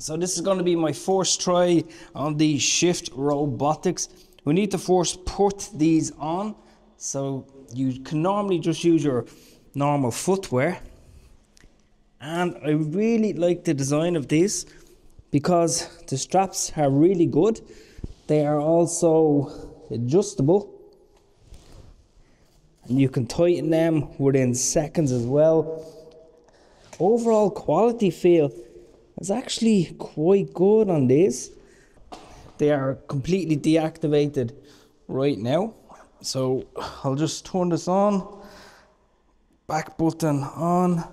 So this is going to be my first try on the Shift Robotics. We need to first put these on. So you can normally just use your normal footwear. And I really like the design of these because the straps are really good. They are also adjustable. And you can tighten them within seconds as well. Overall quality feel is actually quite good on these. They are completely deactivated right now. So I'll just turn this on. Back button on.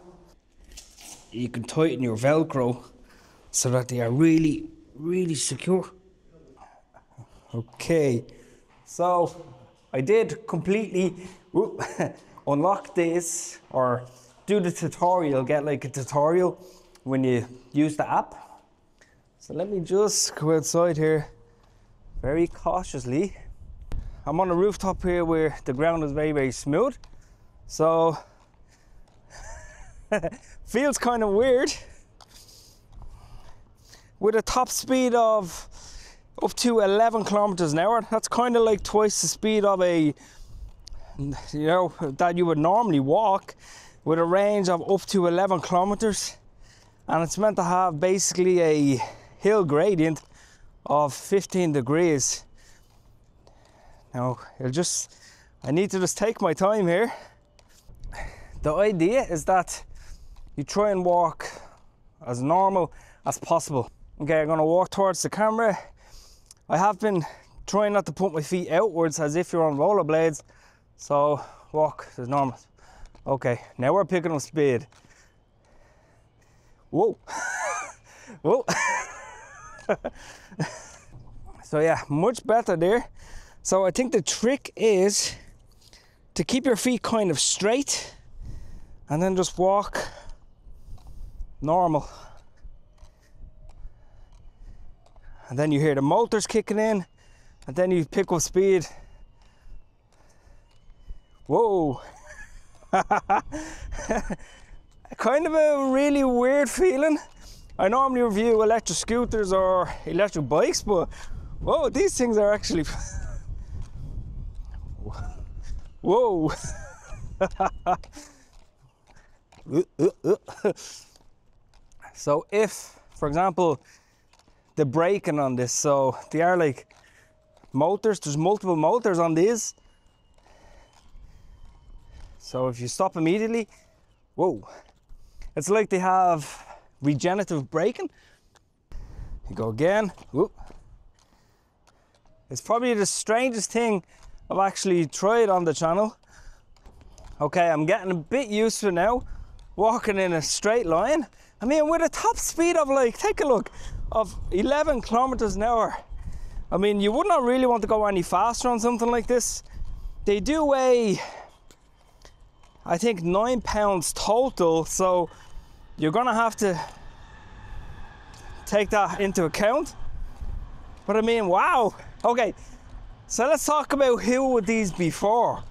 You can tighten your Velcro so that they are really, really secure. Okay, so I did completely whoop, unlock this or do the tutorial, get like a tutorial when you use the app. So let me just go outside here very cautiously. I'm on a rooftop here where the ground is very, very smooth. So feels kind of weird. With a top speed of up to 11 kilometers an hour, that's kind of like twice the speed of a, you know, that you would normally walk with a range of up to 11 kilometers and it's meant to have basically a hill gradient of 15 degrees. Now, it'll just, I need to just take my time here. The idea is that you try and walk as normal as possible. Okay, I'm gonna walk towards the camera. I have been trying not to put my feet outwards as if you're on rollerblades. So walk as normal. Okay, now we're picking up speed. Whoa. Whoa. so yeah, much better there. So I think the trick is to keep your feet kind of straight and then just walk normal. And then you hear the motors kicking in and then you pick up speed. Whoa. kind of a really weird feeling. I normally review electric scooters or electric bikes, but whoa, these things are actually. whoa. so, if, for example, the braking on this, so they are like motors, there's multiple motors on these. So, if you stop immediately, whoa, it's like they have regenerative braking. You go again. Whoop. It's probably the strangest thing I've actually tried on the channel. Okay, I'm getting a bit used to now, walking in a straight line. I mean, with a top speed of like, take a look, of 11 kilometers an hour. I mean, you would not really want to go any faster on something like this. They do weigh, I think, nine pounds total. So you're gonna have to take that into account. But I mean, wow. Okay, so let's talk about who would these be for.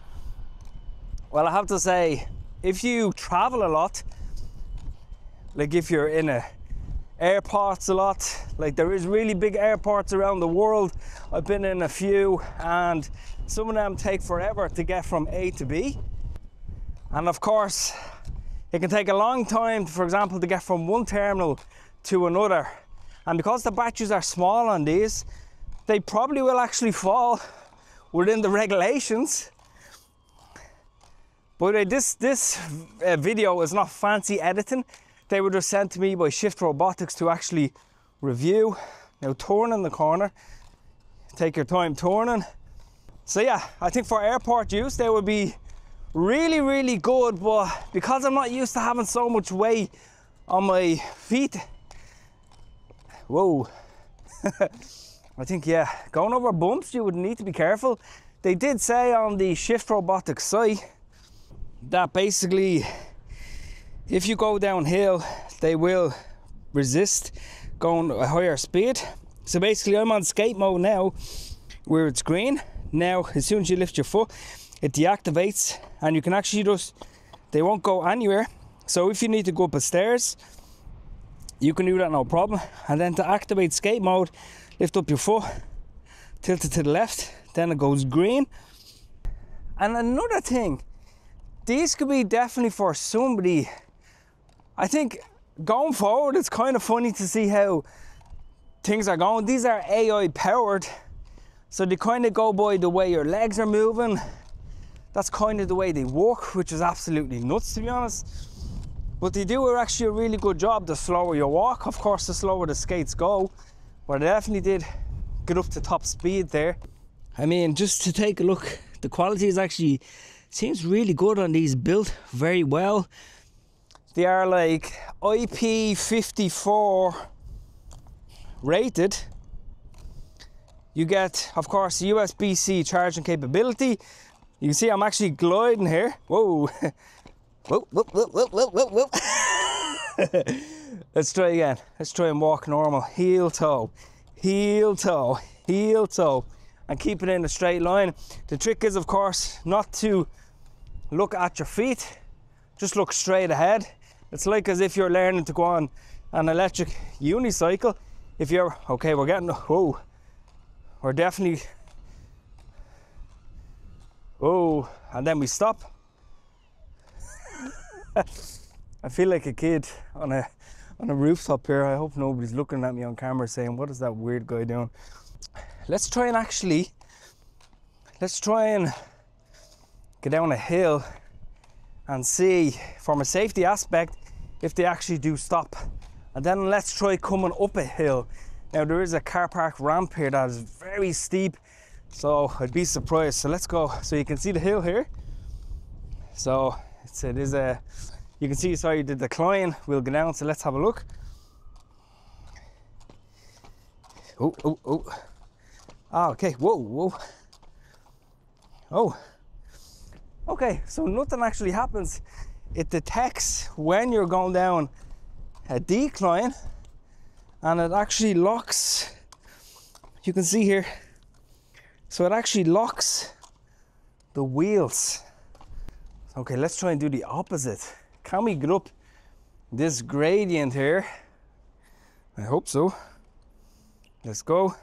Well, I have to say, if you travel a lot, like if you're in a airports a lot, like there is really big airports around the world. I've been in a few, and some of them take forever to get from A to B. And of course, it can take a long time, for example, to get from one terminal to another. And because the batteries are small on these, they probably will actually fall within the regulations. But uh, this, this uh, video is not fancy editing. They were just sent to me by Shift Robotics to actually review. Now turn in the corner, take your time turning. So yeah, I think for airport use, they would be really, really good, but because I'm not used to having so much weight on my feet, whoa. I think, yeah, going over bumps, you would need to be careful. They did say on the Shift Robotics site that basically, if you go downhill, they will resist going a higher speed. So basically, I'm on skate mode now, where it's green. Now, as soon as you lift your foot, it deactivates and you can actually just they won't go anywhere so if you need to go up the stairs you can do that no problem. And then to activate skate mode, lift up your foot, tilt it to the left, then it goes green. And another thing, these could be definitely for somebody. I think going forward, it's kind of funny to see how things are going. These are AI powered, so they kind of go by the way your legs are moving. That's kind of the way they walk, which is absolutely nuts to be honest. But they do actually a really good job the slower you walk. Of course, the slower the skates go, but I definitely did get up to top speed there. I mean, just to take a look, the quality is actually seems really good on these built very well. They are like IP54 rated. You get, of course, USB-C charging capability. You can see I'm actually gliding here. Whoa. whoop, whoop, whoop, whoop, whoop, whoop, whoop. Let's try again. Let's try and walk normal. Heel toe, heel toe, heel toe. And keep it in a straight line. The trick is, of course, not to look at your feet. Just look straight ahead. It's like as if you're learning to go on an electric unicycle. If you're, okay, we're getting, whoa. We're definitely, oh, and then we stop. I feel like a kid on a on a rooftop here. I hope nobody's looking at me on camera saying, "What is that weird guy doing?" Let's try and actually, let's try and get down a hill and see, from a safety aspect, if they actually do stop. And then let's try coming up a hill. Now there is a car park ramp here that is very steep, so I'd be surprised. So let's go. So you can see the hill here. So it's, it is a, you can see, sorry, the decline. We'll go down, so let's have a look. Oh, oh, oh. Ah, okay, whoa, whoa. Oh, okay, so nothing actually happens. It detects when you're going down a decline and it actually locks. You can see here. So it actually locks the wheels. Okay, let's try and do the opposite. Can we get up this gradient here? I hope so. Let's go.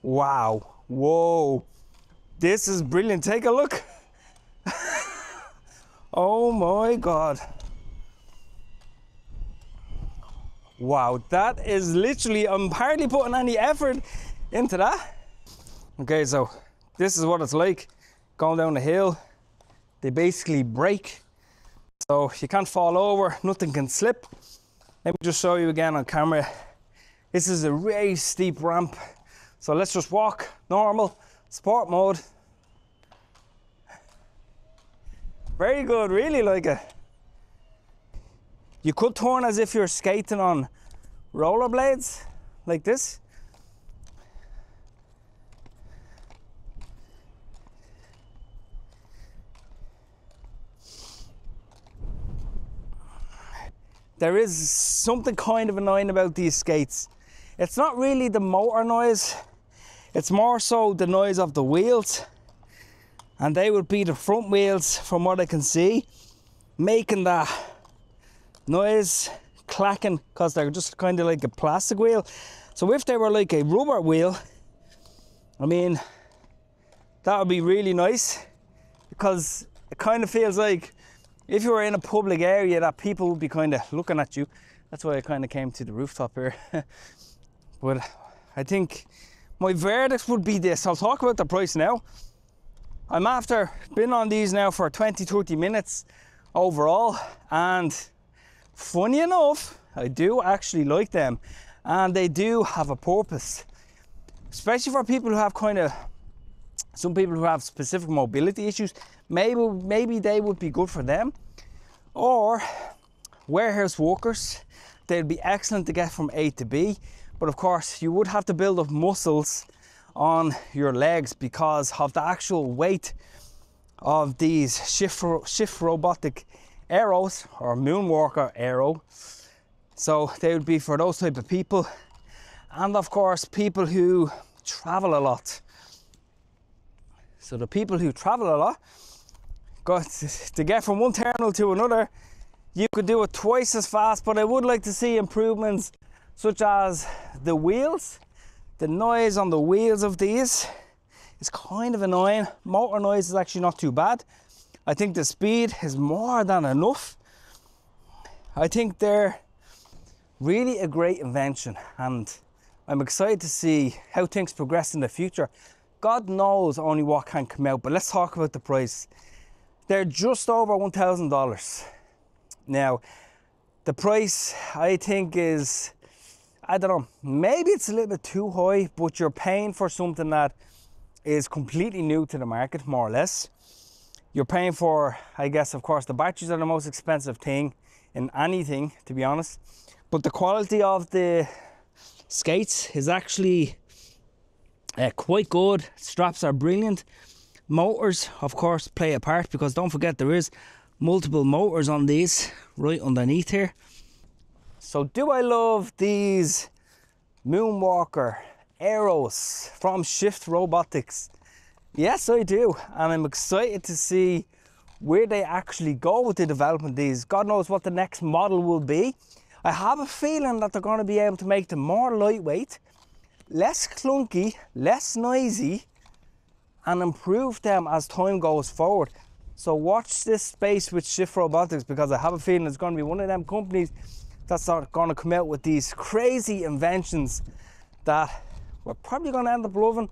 Wow. Whoa. This is brilliant. Take a look. oh my God. Wow, that is literally, I'm hardly putting any effort into that. Okay, so this is what it's like going down the hill they basically brake. So you can't fall over, nothing can slip. Let me just show you again on camera. This is a really steep ramp. So let's just walk normal, sport mode. Very good, really like it. You could turn as if you're skating on rollerblades, like this. There is something kind of annoying about these skates. It's not really the motor noise, it's more so the noise of the wheels. And they would be the front wheels, from what I can see, making that noise clacking because they're just kind of like a plastic wheel. So if they were like a rubber wheel, I mean, that would be really nice because it kind of feels like if you were in a public area that people would be kind of looking at you that's why i kind of came to the rooftop here. But i think my verdict would be this. I'll talk about the price now. I'm after been on these now for 20 30 minutes overall and funny enough i do actually like them and they do have a purpose especially for people who have kind of some people who have specific mobility issues maybe maybe they would be good for them. Or warehouse workers they'd be excellent to get from a to b. But of course you would have to build up muscles on your legs because of the actual weight of these shift, shift robotic Aeros or moonwalker aero so they would be for those type of people. And of course people who travel a lot. So the people who travel a lot to get from one terminal to another, you could do it twice as fast, but I would like to see improvements such as the wheels. The noise on the wheels of these is kind of annoying. Motor noise is actually not too bad. I think the speed is more than enough. I think they're really a great invention and I'm excited to see how things progress in the future. God knows only what can come out, but let's talk about the price. They're just over $1,000. Now, the price I think is, I don't know, maybe it's a little bit too high, but you're paying for something that is completely new to the market, more or less. You're paying for, I guess, of course, the batteries are the most expensive thing in anything, to be honest. But the quality of the skates is actually uh, quite good. Straps are brilliant. Motors, of course, play a part because don't forget there is multiple motors on these right underneath here. So do I love these Moonwalker Aeros from Shift Robotics? Yes, I do. And I'm excited to see where they actually go with the development of these. God knows what the next model will be. I have a feeling that they're going to be able to make them more lightweight, less clunky, less noisy, and improve them as time goes forward. So watch this space with Shift Robotics because I have a feeling it's going to be one of them companies that's going to come out with these crazy inventions that we're probably going to end up loving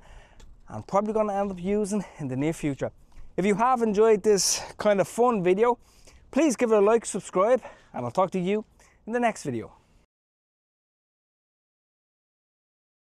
and probably going to end up using in the near future. If you have enjoyed this kind of fun video, please give it a like, subscribe, and I'll talk to you in the next video.